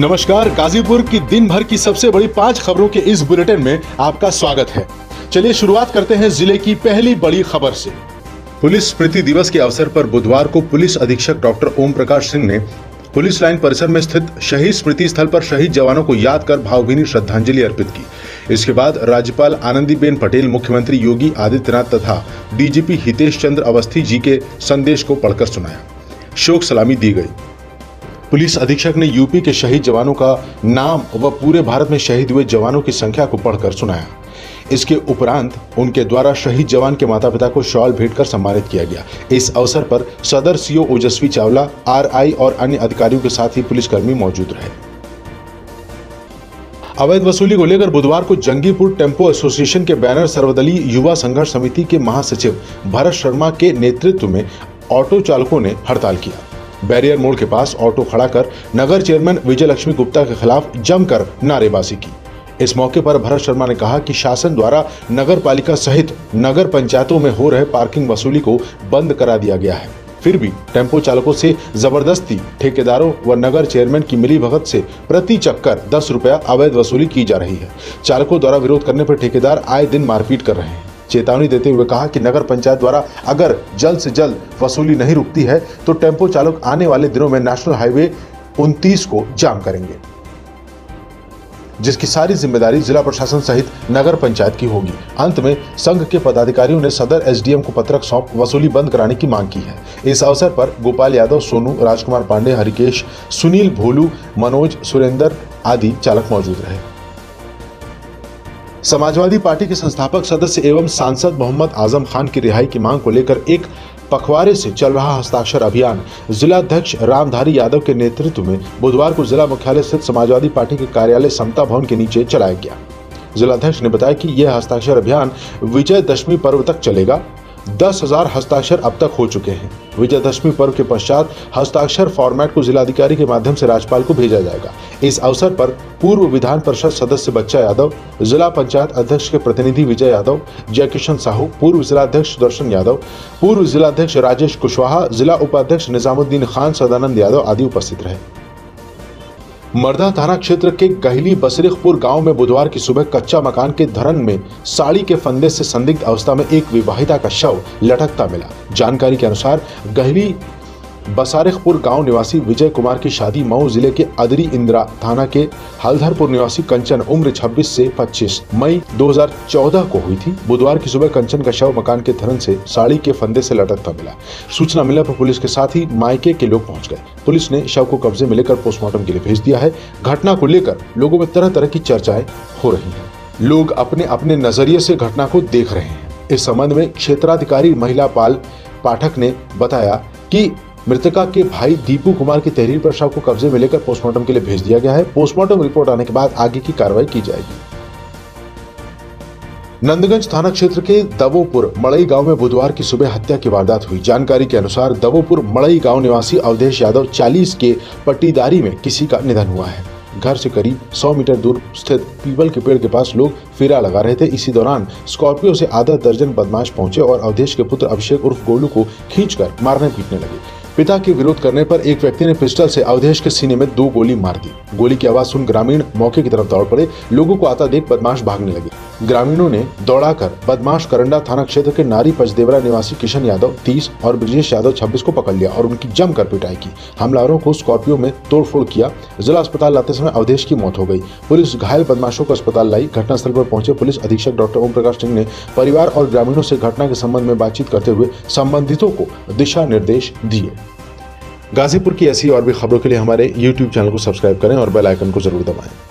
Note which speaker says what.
Speaker 1: नमस्कार, गाजीपुर की दिन भर की सबसे बड़ी पाँच खबरों के इस बुलेटिन में आपका स्वागत है। चलिए शुरुआत करते हैं ज़िले की पहली बड़ी खबर से। पुलिस स्मृति दिवस के अवसर पर बुधवार को पुलिस अधीक्षक डॉक्टर ओम प्रकाश सिंह ने पुलिस लाइन परिसर में स्थित शहीद स्मृति स्थल पर शहीद जवानों को याद कर भावभीनी श्रद्धांजलि अर्पित की। इसके बाद राज्यपाल आनंदीबेन पटेल, मुख्यमंत्री योगी आदित्यनाथ तथा डीजीपी हितेश चंद्र अवस्थी जी के संदेश को पढ़कर सुनाया। शोक सलामी दी गई। पुलिस अधीक्षक ने यूपी के शहीद जवानों का नाम व पूरे भारत में शहीद हुए जवानों की संख्या को पढ़कर सुनाया। इसके उपरांत उनके द्वारा शहीद जवान के माता पिता को शॉल भेंट कर सम्मानित किया गया। इस अवसर पर सदर सीओ ओजस्वी चावला, आरआई और अन्य अधिकारियों के साथ ही पुलिसकर्मी मौजूद रहे। अवैध वसूली को लेकर बुधवार को जंगीपुर टेंपो एसोसिएशन के बैनर सर्वदलीय युवा संघर्ष समिति के महासचिव भरत शर्मा के नेतृत्व में ऑटो चालकों ने हड़ताल किया। बैरियर मोड़ के पास ऑटो खड़ा कर नगर चेयरमैन विजय लक्ष्मी गुप्ता के खिलाफ जमकर नारेबाजी की। इस मौके पर भरत शर्मा ने कहा कि शासन द्वारा नगर पालिका सहित नगर पंचायतों में हो रहे पार्किंग वसूली को बंद करा दिया गया है। फिर भी टेंपो चालकों से ज़बरदस्ती ठेकेदारों व नगर चेयरमैन की मिली भगत से प्रति चक्कर दस रुपया अवैध वसूली की जा रही है। चालकों द्वारा विरोध करने पर ठेकेदार आए दिन मारपीट कर रहे हैं। चेतावनी देते हुए कहा कि नगर पंचायत द्वारा अगर जल्द से जल्द वसूली नहीं रुकती है तो टेंपो चालक आने वाले दिनों में नेशनल हाईवे 29 को जाम करेंगे, जिसकी सारी ज़िम्मेदारी जिला प्रशासन सहित नगर पंचायत की होगी। अंत में संघ के पदाधिकारियों ने सदर एसडीएम को पत्रक सौंप वसूली बंद कराने की मांग की है। इस अवसर पर गोपाल यादव, सोनू, राजकुमार पांडे, हरिकेश, सुनील भोलू, मनोज सुरेंद्र आदि चालक मौजूद रहे। समाजवादी पार्टी के संस्थापक सदस्य एवं सांसद मोहम्मद आज़म खान की रिहाई की मांग को लेकर एक पखवारे से चल रहा हस्ताक्षर अभियान। जिलाध्यक्ष रामधारी यादव के नेतृत्व में बुधवार को जिला मुख्यालय स्थित समाजवादी पार्टी के कार्यालय समता भवन के नीचे चलाया गया। जिलाध्यक्ष ने बताया कि यह हस्ताक्षर अभियान विजय दशमी पर्व तक चलेगा। दस हज़ार हस्ताक्षर अब तक हो चुके हैं। विजयदशमी पर्व के पश्चात हस्ताक्षर फॉर्मेट को जिलाधिकारी के माध्यम से राज्यपाल को भेजा जाएगा। इस अवसर पर पूर्व विधान परिषद सदस्य बच्चा यादव, जिला पंचायत अध्यक्ष के प्रतिनिधि विजय यादव, जयकिशन साहू, पूर्व जिलाध्यक्ष सुदर्शन यादव, पूर्व जिलाध्यक्ष राजेश कुशवाहा, जिला उपाध्यक्ष निजामुद्दीन खान, सदानंद यादव आदि उपस्थित रहे। मर्दा थाना क्षेत्र के गहली बसरिखपुर गाँव में बुधवार की सुबह कच्चा मकान के धरन में साड़ी के फंदे से संदिग्ध अवस्था में एक विवाहिता का शव लटकता मिला। जानकारी के अनुसार गहली बसारिखपुर गाँव निवासी विजय कुमार की शादी मऊ ज़िले के अदरी इंदिरा थाना के हलधरपुर निवासी कंचन उम्र 26 से 25 मई 2014 को हुई थी। बुधवार की सुबह कंचन का शव मकान के धरन से साड़ी के फंदे से लटकता मिला। सूचना मिलने पर पुलिस के साथ ही मायके के लोग पहुँच गए। पुलिस ने शव को कब्जे में लेकर पोस्टमार्टम के लिए भेज दिया है। घटना को लेकर लोगों में तरह तरह की चर्चाएँ हो रही है। लोग अपने अपने नज़रिए से घटना को देख रहे हैं। इस संबंध में क्षेत्राधिकारी महिला पाल पाठक ने बताया कि मृतका के भाई दीपू कुमार की तहरीर पर शव को कब्जे में लेकर पोस्टमार्टम के लिए भेज दिया गया है। पोस्टमार्टम रिपोर्ट आने के बाद आगे की कार्रवाई की जाएगी। नंदगंज थाना क्षेत्र के दवोपुर मड़ई गाँव में बुधवार की सुबह हत्या की वारदात हुई। जानकारी के अनुसार दवोपुर मड़ई गाँव निवासी अवधेश यादव 40 के पट्टीदारी में किसी का निधन हुआ है। घर से करीब 100 मीटर दूर स्थित पीपल के पेड़ के पास लोग फेरा लगा रहे थे। इसी दौरान स्कॉर्पियो से आधा दर्जन बदमाश पहुँचे और अवधेश के पुत्र अभिषेक उर्फ़ गोलू को खींचकर मारने पीटने लगे। पिता के विरोध करने पर एक व्यक्ति ने पिस्टल से अवधेश के सीने में दो गोली मार दी। गोली की आवाज़ सुन ग्रामीण मौके की तरफ़ दौड़ पड़े। लोगों को आता देख बदमाश भागने लगे। ग्रामीणों ने दौड़ाकर बदमाश करंडा थाना क्षेत्र के नारी पचदेवरा निवासी किशन यादव तीस और ब्रजेश यादव छब्बीस को पकड़ लिया और उनकी जमकर पिटाई की। हमलावरों को स्कॉर्पियो में तोड़फोड़ किया। जिला अस्पताल लाते समय अवधेश की मौत हो गई। पुलिस घायल बदमाशों को अस्पताल लाई। घटनास्थल पर पहुँचे पुलिस अधीक्षक डॉक्टर ओम प्रकाश सिंह ने परिवार और ग्रामीणों से घटना के संबंध में बातचीत करते हुए संबंधितों को दिशा निर्देश दिए। गाजीपुर की ऐसी और भी खबरों के लिए हमारे यूट्यूब चैनल को सब्सक्राइब करें और बेल आइकन को ज़रूर दबाएँ।